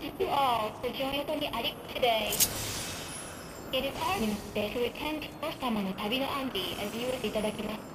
Thank you all for joining us on the Attic today. It is our to attend 様の旅の安否を view していただきます。